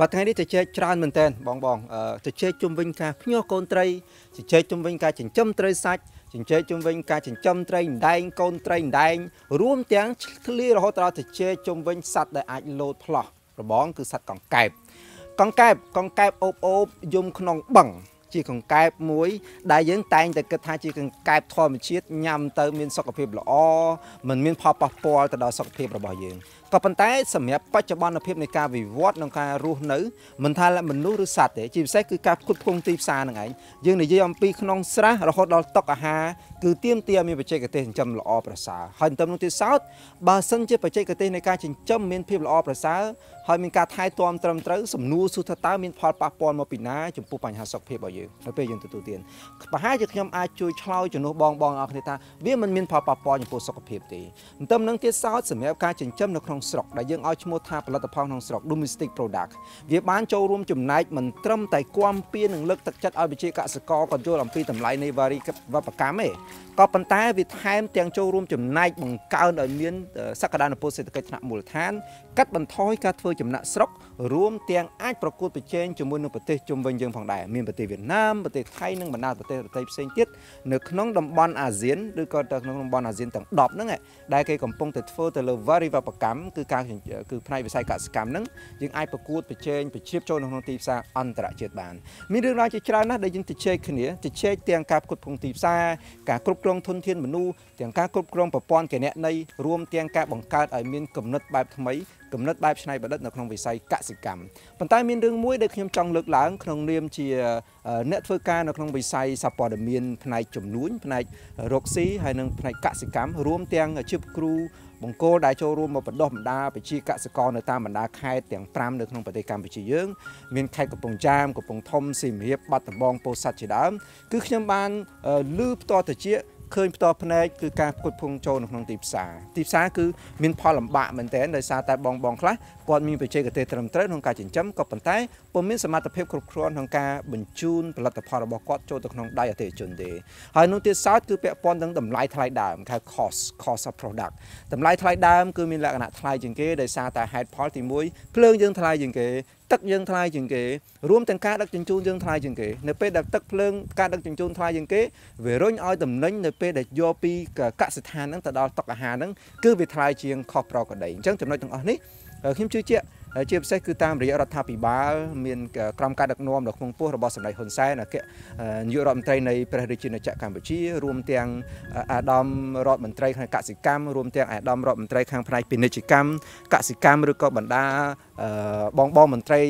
បាទថ្ងៃនេះទៅជែកច្រើនមែនតើបងបងទៅជែកជុំវិញការភ្ញាស់កូនត្រីទៅជែកជុំវិញការចិញ្ចឹមត្រីសាច់ចិញ្ចែកជុំវិញការចិញ្ចឹមត្រីម្ដែងកូនត្រីម្ដែងរួមទាំងធ្លារហូតដល់ទៅជែកជុំវិញសត្វដែលអាចលោតផ្លោះរបងគឺសត្វកង្កែបកង្កែបកង្កែបអូបអូបយំក្នុងបឹងជាកង្កែបមួយ ដែលយើងតែងតែគិតថាជាកង្កែបធម្មជាតិញ៉ាំទៅមានសុខភាពល្អមិនមានផលប៉ះពាល់ទៅដល់សុខភាពរបស់យើងក៏ប៉ុន្តែសម្រាប់បច្ចុប្បន្នភាពនៃការវិវត្តក្នុងការរស់នៅមិនថាមនុស្សឬសត្វទេជាពិសេសគឺការផ្គត់ផ្គង់ទីផ្សារហ្នឹងឯងយើងនិយាយអំពីក្នុងស្រះរហូតដល់តុអាហារគឺទៀមទាមានបច្ចេកទេសចិញ្ចឹមល្អប្រសើរហើយទៅនោះទៀតសោតបើសិនជាបច្ចេកទេសនៃការចិញ្ចឹមមានភាពល្អប្រសើរហើយមានការថែទាំត្រឹមត្រូវសំណួរសួរថាតើមានផលប៉ះពាល់មកពីណាចំពោះបញ្ហាសុខភាពរបស់យើងនៅពេលយើងទទួលទានប្រហែលជាខ្ញុំអាចជួយឆ្លើយជំនួសបងបងអរគ្នាថាវាមិនមានផលប៉ះពាល់ចំពោះសុខភាពទេអន្ទឹមនឹងទៀតសោតសម្រាប់ការចិញ្ចឹមនៅក្នុងស្រុកដែលយើងឲ្យឈ្មោះថាផលិតផលក្នុងស្រុក domestic product វាបានចូលរួមចំណែកមិនត្រឹមតែគាំពៀនឹងលើកទឹកចិត្តឲ្យប្រជាកសិករគាត់យល់អំពីតម្លៃនៃវារីវប្បកម្មទេក៏ប៉ុន្តែវាថែមទាំងចូលរួមចំណែកបង្កើនឲ្យមានសក្តានុពលសេដ្ឋកិច្ចថ្នាក់មូលដ្ឋានកាត់បន្ថយការធ្វើចំណាក់ស្រុករួមទាំងអាចប្រកួតប្រជែងជាមួយនឹងប្រទេសជុំវិញយើងផងដែរមានប្រទេសវៀតណាមប្រទេសថៃនិងបណ្ដាប្រទេសដទៃផ្សេងទៀតនៅក្នុងតំបន់អាស៊ានឬក៏ទៅក្នុងតំបន់អាស៊ានទាំង10ហ្នឹងដែលគេកំពុងតែធ្វើទៅលើវារីវប្បកម្មគឺការគឺផ្នែកវិស័យកសិកម្មហ្នឹងយើងអាចប្រកួតប្រជែងប្រជ្រាបចូលនៅក្នុងទីផ្សារអន្តរជាតិបានមានរឿងរ៉ាវជាច្រើនណាស់ដែលយើងទៅជែកគ្នាទៅជែកទាំងការផ្គត់ផ្គង់ទីផ្សារការគ្រប់គ្រងធនធានមនុស្សទាំងការគ្រប់គ្រងប្រព័ន្ធគណនេយ្យរួមទាំងការបង្កើតឲ្យមានគំនិតបែបថ្មីគំនិតបែបច្នៃប្រឌិតនៅក្នុងវិស័យកសិកម្មប៉ុន្តែមានរឿងមួយដែលខ្ញុំចង់លើកឡើងក្នុងនាមជាអ្នកធ្វើការនៅក្នុងវិស័យសព័ត៌មានផ្នែកចំនួនផ្នែករកស៊ីហើយនិងផ្នែកកសិកម្មរួមទាំងជាគ្រូបង្គោលដែលចូលរួមមកបណ្ដុះបណ្ដាប្រជាកសិករនៅតាមបណ្ដាខេត្តទាំង5នៅក្នុងប្រទេសកម្ពុជាយើងមានខេត្តកំពង់ចាមកំពង់ធំសៀមរាបបាត់ដំបងពោធិ៍សាត់ជាដើមគឺខ្ញុំបានលឺផ្ទាល់ទៅជា ឃើញផ្ទាល់ភ្នែកគឺការផ្គត់ផ្គង់ចូលនៅក្នុងទីផ្សារទីផ្សារគឺមានផលលំបាកមែនទែនដោយសារតែបងបងខ្លះគាត់មានបច្ចេកទេសត្រឹមត្រូវក្នុងការចិញ្ចឹមក៏ប៉ុន្តែពុំមានសមត្ថភាពគ្រប់គ្រាន់ក្នុងការបញ្ជូនផលិតផលរបស់គាត់ចូលទៅក្នុងដៃអតិថិជនទេហើយនោះទៀតសោតគឺពាក់ព័ន្ធនឹងតម្លៃថ្លៃដើមហៅ cost cost of product តម្លៃថ្លៃដើមគឺមានលក្ខណៈថ្លៃជាងគេដោយសារតែហេតុផលទី1ភ្លើងយើងថ្លៃជាងគេទឹកយើងថ្លៃជាងគេរួមទាំងការដឹកជញ្ជូនយើងថ្លៃជាងគេនៅពេលដែលទឹកភ្លើងការដឹកជញ្ជូនថ្លៃជាងគេវារុញឲ្យតំណែងនៅពេលដែលយកពីកសិដ្ឋានហ្នឹងទៅដល់តុអាហារហ្នឹងគឺវាថ្លៃជាងខុសប្រក្រតីអញ្ចឹងចំណុចទាំងអស់នេះខ្ញុំជឿជាក់ ជាពិសេសគឺតាមរយៈរដ្ឋាភិបាលមានក្រុមការដឹកនាំដ៏ខ្ពង់ខ្ពស់របស់សម្ដេចហ៊ុនសែនអគ្គនាយករដ្ឋមន្ត្រីនៃព្រះរាជាណាចក្រកម្ពុជារួមទាំងអាដាមរដ្ឋមន្ត្រីខាងកសិកម្មរួមទាំងអាដាមរដ្ឋមន្ត្រីខាងផ្នែកពាណិជ្ជកម្មកសិកម្មឬក៏បណ្ដាបងបងមន្ត្រី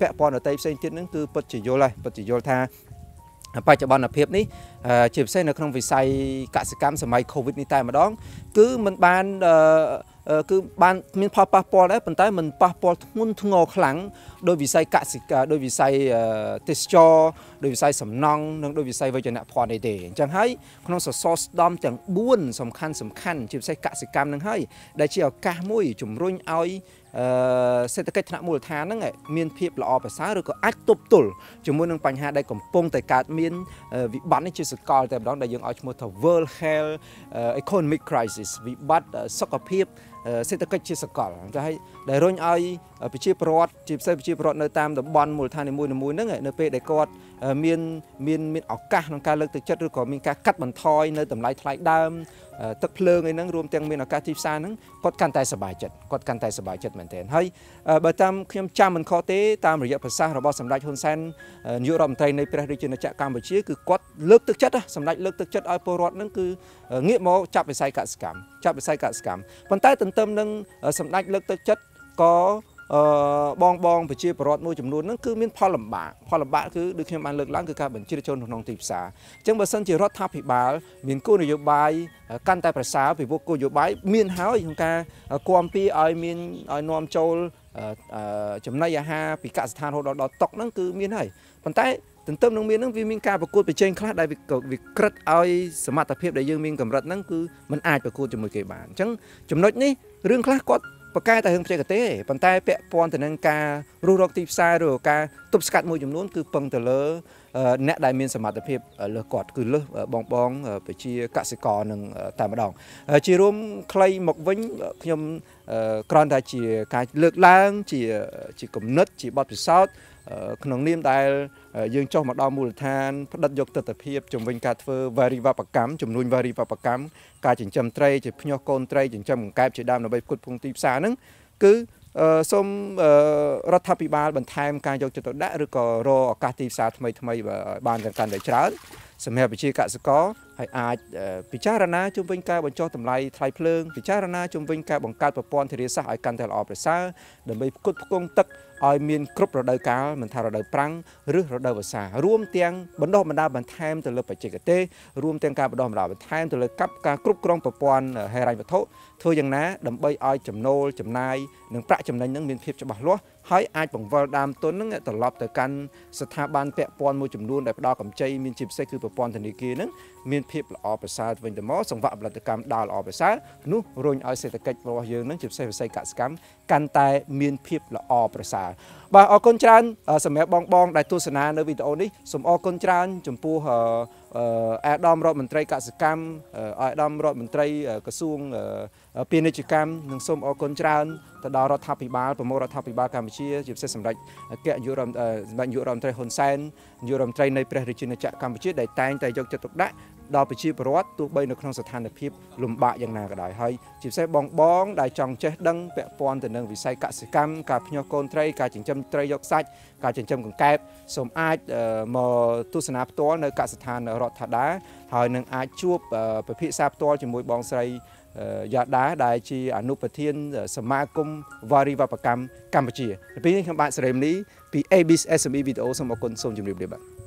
ពាក់ព័ន្ធដទៃផ្សេងទៀតហ្នឹងគឺពិតជាយល់ហើយពិតជាយល់ថាបច្ចុប្បន្នភាពនេះជាពិសេសនៅក្នុងវិស័យកសិកម្មសម័យ Covid នេះតែម្ដង គឺมันបាន គឺបានមានផលប៉ះពាល់ដែរប៉ុន្តែมันប៉ះពាល់ធ្ងន់ធ្ងរខ្លាំងដោយវិស័យកសិកម្មដោយវិស័យទេសចរដោយវិស័យសំណង់និងដោយវិស័យវិជ្ជាភ័ណ្ឌនេះទេអញ្ចឹងហើយក្នុងសសរស្តម្ភទាំង4សំខាន់សំខាន់ជាពិសេសកសិកម្មនឹងហើយដែលជាឱកាសមួយជំរុញឲ្យសេដ្ឋកិច្ចថ្នាក់មូលដ្ឋានហ្នឹងមានភាពល្អប្រសើរឬក៏អាចទប់ទល់ជាមួយនឹងបញ្ហាដែលកំពុងតែកើតមានវិបត្តិនេះជាសកលតែម្ដងដែលយើងឲ្យឈ្មោះថា World Health Economic Crisis វិបត្តិសុខភាពសេដ្ឋកិច្ចជាសកលអញ្ចឹងហើយដែលរុញឲ្យប្រជាពលរដ្ឋជាពិសេសប្រជាពលរដ្ឋនៅតាមតំបន់មូលដ្ឋាននីមួយៗហ្នឹងនៅពេលដែលគាត់មានមានមានឱកាសក្នុងការលើកទឹកចិត្តឬក៏មានការកាត់បន្ថយនៅតម្លៃថ្លៃដើមទឹកភ្លើងអីហ្នឹងរួមទាំងមានឱកាសទីផ្សារហ្នឹងគាត់កាន់តែសប្បាយចិត្តគាត់កាន់តែសប្បាយចិត្តមែនទែនហើយបើតាមខ្ញុំចាំមិនខុសទេតាមរយៈប្រសាសន៍របស់សម្ដេចហ៊ុនសែននាយករដ្ឋមន្ត្រីនៃព្រះរាជាណាចក្រកម្ពុជាគឺគាត់លើកទឹកចិត្តសម្ដេចលើកទឹកចិត្តឲ្យពលរដ្ឋហ្នឹងគឺងាកមកចាប់វិស័យកសិកម្មចាប់វិស័យកសិកម្មប៉ុន្តែទន្ទឹមនឹងសម្ដេចលើកទឹកចិត្តក៏អឺបងបងប្រជាពលរដ្ឋមួយចំនួនហ្នឹងគឺមានផលលំបាកផលលំបាកគឺដូចខ្ញុំបានលើកឡើងគឺការបញ្ជ្រាបចូលក្នុងទីផ្សារអញ្ចឹងបើសិនជារដ្ឋាភិបាលមានគោលនយោបាយកាន់តែប្រសើរពីពួកគោលនយោបាយមានហើយក្នុងការគាំពៀឲ្យមានឲ្យនាំចូល ចំណីអាហារពីកសិដ្ឋានរហូតដល់តុកហ្នឹងគឺមានហើយប៉ុន្តែទន្ទឹមនឹងមានហ្នឹងវាមានការប្រកួតប្រជែងខ្លះដែលវាក្រិតឲ្យសមត្ថភាពដែលយើងមានកម្រិតហ្នឹងគឺมันអាចប្រកួតជាមួយគេបានអញ្ចឹងចំណុចនេះរឿងខ្លះគាត់ ប្រកែតែរឿងបច្ចេកទេសប៉ុន្តែពាក់ព័ន្ធទៅនឹងការរុះរកទីផ្សារឬការទប់ស្កាត់មួយចំនួនគឺពឹងទៅលើអ្នកដែលមានសមត្ថភាពលើសគាត់គឺលើសបងបងប្រជាកសិករនឹងតែម្ដងជារួមខ្លីមកវិញខ្ញុំគ្រាន់តែជាការលើកឡើង ជាជាគំនិតជាបទពិសោធន៍ ក្នុងនាមដែលយើងចុះមកដល់មូលដ្ឋានផ្ដិតយកទស្សនវិជ្ជាជំវិញការធ្វើវារីវប្បកម្មចំនួនវារីវប្បកម្មការចិញ្ចឹមត្រីជាភ្ញាស់កូនត្រីចិញ្ចឹមកង្កែបជាដើមដើម្បីផ្គត់ផ្គង់ទីផ្សារហ្នឹងគឺសូមរដ្ឋាភិបាលបន្ថែមការយកចិត្តទុកដាក់ឬក៏រកឱកាសទីផ្សារថ្មីថ្មីបានកាន់តែច្រើនសម្រាប់វិជាកសិករ ហើយអាចពិចារណាជំវិញការបញ្ចុះតម្លៃថ្លៃភ្លើងពិចារណាជំវិញការបង្កើតប្រព័ន្ធធារាសាស្ត្រឲ្យកាន់តែល្អប្រសើរដើម្បីផ្គត់ផ្គង់ទឹកឲ្យមានគ្រប់រដូវកាលមិនថារដូវប្រាំងឬរដូវវស្សារួមទាំងបណ្ដុះបណ្ដាលបន្ថែមទៅលើបច្ចេកទេសរួមទាំងការបណ្ដុះបណ្ដាលបន្ថែមទៅលើកັບការគ្រប់គ្រងប្រព័ន្ធហិរញ្ញវត្ថុធ្វើយ៉ាងណាដើម្បីឲ្យចំណូលចំណាយនិងប្រាក់ចំណេញនឹងមានភាពច្បាស់លាស់ហើយអាចបង្វិលដើមទុននឹងត្រឡប់ទៅកាន់ស្ថាប័នពាក់ព័ន្ធមួយចំនួនដែលផ្ដល់កម្ចីមានជាពិសេសគឺប្រព័ន្ធធនាគារនឹងមានភាពល្អប្រសើរវិញទៅមកសង្វាក់ផលិតកម្មដើរល្អប្រសើរនោះរុញឲ្យសេដ្ឋកិច្ចរបស់យើងនឹងជាពិសេសវិស័យកសិកម្មកាន់តែមានភាពល្អប្រសើរបាទអរគុណច្រើនសម្រាប់បងបងដែលទស្សនានៅវីដេអូនេះសូមអរគុណច្រើនចំពោះអាដាមរដ្ឋមន្ត្រីកសិកម្មអាដាមរដ្ឋមន្ត្រីក្រសួងពាណិជ្ជកម្មនិងសូមអរគុណច្រើនទៅដល់រដ្ឋាភិបាលប្រមុខរដ្ឋាភិបាលកម្ពុជាជាពិសេសសម្ដេចអគ្គនាយករដ្ឋសម្ដេចនាយករដ្ឋមន្ត្រីហ៊ុនសែននាយករដ្ឋមន្ត្រីនៃព្រះរាជាណាចក្រកម្ពុជាដែលតែងតែយកចិត្តទុកដាក់ ដល់ប្រជាពលរដ្ឋទោះបីនៅក្នុងស្ថានភាពលំបាកយ៉ាងណាក៏ដោយហើយជាពិសេសបងបងដែលចង់ចេះដឹងពាក់ព័ន្ធទៅនឹងវិស័យកសិកម្មការភ្ញាស់កូនត្រីការចិញ្ចឹមត្រីយកសាច់ការចិញ្ចឹមកង្កែបសូមអាចមកទស្សនាផ្ទាល់នៅកសិដ្ឋានរដ្ឋថាដាហើយនឹងអាចជួបពិភាក្សាផ្ទាល់ជាមួយបងស្រីយ៉ាដាដែលជាអនុប្រធានសមាគមវារីវប្បកម្មកម្ពុជាពីនេះខ្ញុំបាទសេរីមនីពី ABS SME Video សូមអរគុណសូមជម្រាបលាបាទ